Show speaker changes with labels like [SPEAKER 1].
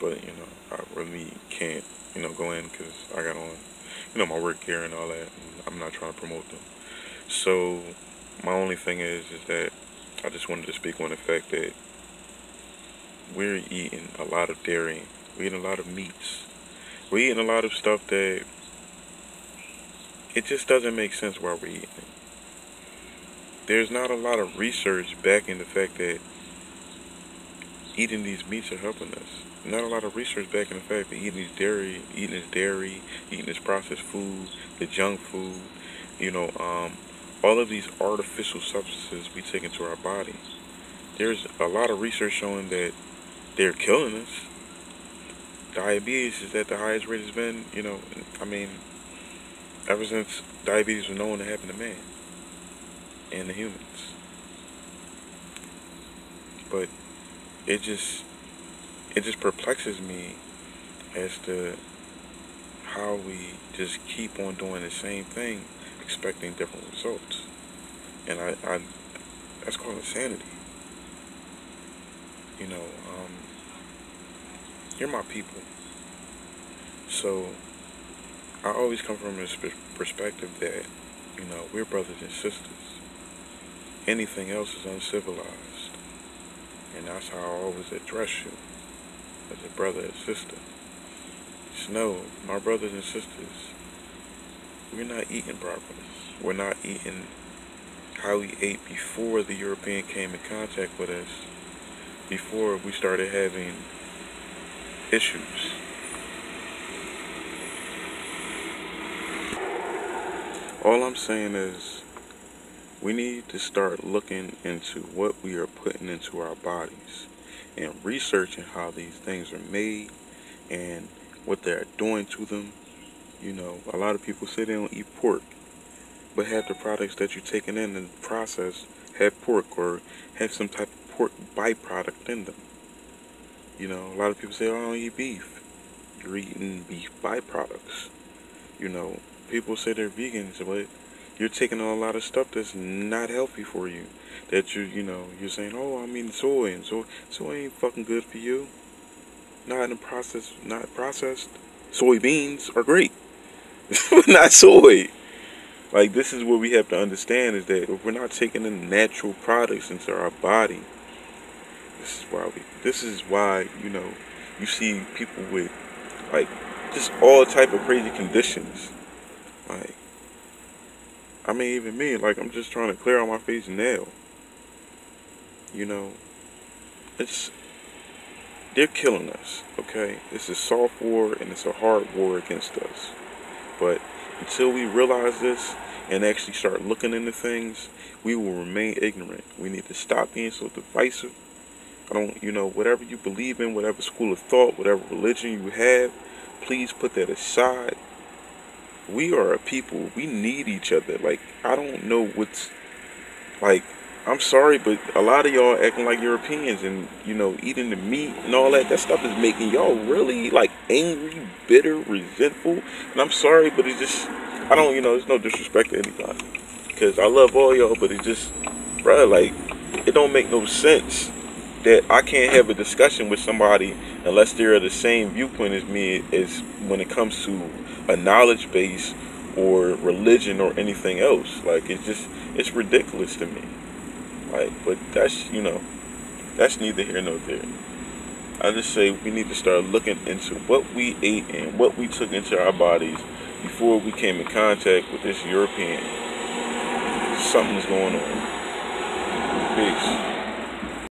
[SPEAKER 1] but you know, I really can't, you know, go in because I got on, you know, my work gear and all that. And I'm not trying to promote them. So my only thing is, is that I just wanted to speak on the fact that we're eating a lot of dairy. We're eating a lot of meats. We're eating a lot of stuff that it just doesn't make sense why we're eating. There's not a lot of research backing the fact that eating these meats are helping us. Not a lot of research back in the fact that eating these dairy, eating this dairy, eating this processed food, the junk food, you know, um, all of these artificial substances we take into our body. There's a lot of research showing that they're killing us. Diabetes is at the highest rate it's been, you know, I mean, ever since diabetes was known to happen to man and the humans. But it just it just perplexes me as to how we just keep on doing the same thing expecting different results. And I, I that's called insanity. You know, um, you're my people. So I always come from this perspective that, you know, we're brothers and sisters. Anything else is uncivilized. And that's how I always address you as a brother and sister. Just know, my brothers and sisters, we're not eating properly. We're not eating how we ate before the European came in contact with us, before we started having issues. All I'm saying is we need to start looking into what we are putting into our bodies and researching how these things are made and what they're doing to them. You know, a lot of people say they don't eat pork, but have the products that you're taking in the process have pork or have some type of pork byproduct in them. You know, a lot of people say, oh, I don't eat beef. You're eating beef byproducts. You know, people say they're vegans, but you're taking on a lot of stuff that's not healthy for you. That you, you know, you're saying, oh, I mean, soy, and soy, soy ain't fucking good for you. Not in the process, not processed. Soybeans are great, not soy. Like this is what we have to understand is that if we're not taking the natural products into our body, this is why we. This is why you know you see people with like just all type of crazy conditions, like I mean, even me, like, I'm just trying to clear out my face now. You know, it's, they're killing us, okay? It's a soft war and it's a hard war against us. But until we realize this and actually start looking into things, we will remain ignorant. We need to stop being so divisive. I don't, you know, whatever you believe in, whatever school of thought, whatever religion you have, please put that aside we are a people. We need each other. Like I don't know what's like. I'm sorry, but a lot of y'all acting like Europeans and you know eating the meat and all that. That stuff is making y'all really like angry, bitter, resentful. And I'm sorry, but it's just I don't. You know, there's no disrespect to anybody because I love all y'all, but it just, bro, like it don't make no sense that I can't have a discussion with somebody unless they're of the same viewpoint as me as when it comes to a knowledge base or religion or anything else. Like it's just it's ridiculous to me. Like, but that's you know, that's neither here nor there. I just say we need to start looking into what we ate and what we took into our bodies before we came in contact with this European. Something's going on. Peace.